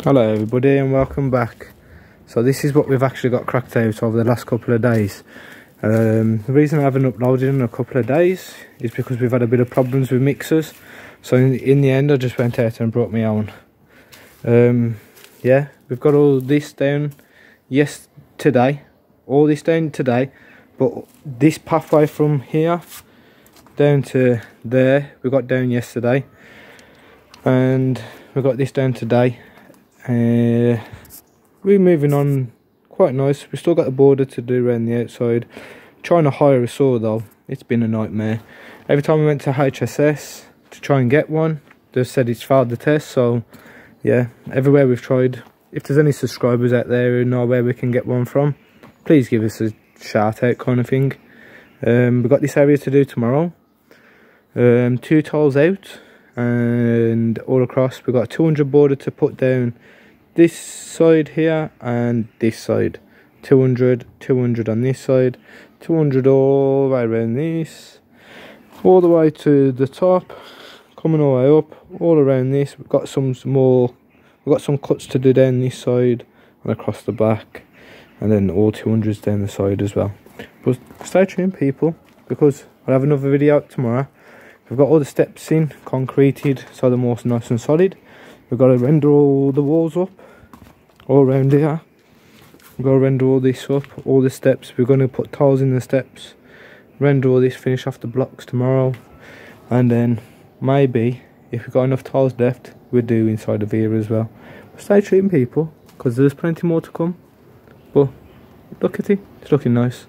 Hello everybody and welcome back. So this is what we've actually got cracked out over the last couple of days. Um, the reason I haven't uploaded in a couple of days is because we've had a bit of problems with mixers. So in, in the end I just went out and brought my own. Um, yeah, we've got all this down yes today. All this down today. But this pathway from here down to there we got down yesterday. And we got this down today uh, we're moving on quite nice. We've still got the border to do around the outside. Trying to hire a saw though, it's been a nightmare. Every time we went to HSS to try and get one, they said it's failed the test. So yeah, everywhere we've tried. If there's any subscribers out there who know where we can get one from, please give us a shout out kind of thing. Um, we've got this area to do tomorrow. Um, two tiles out and all across. We've got 200 border to put down this side here and this side. 200 200 on this side 200 all the way around this all the way to the top coming all the way up all around this. We've got some more we've got some cuts to do down this side and across the back and then all 200s down the side as well. But stay tuned people because i'll have another video tomorrow we've got all the steps in concreted so they're more nice and solid. We've got to render all the walls up all around here. We've got to render all this up all the steps. We're going to put tiles in the steps. Render all this finish off the blocks tomorrow. And then maybe if we've got enough tiles left we'll do inside of here as well. But stay tuned people because there's plenty more to come. But look at it it's looking nice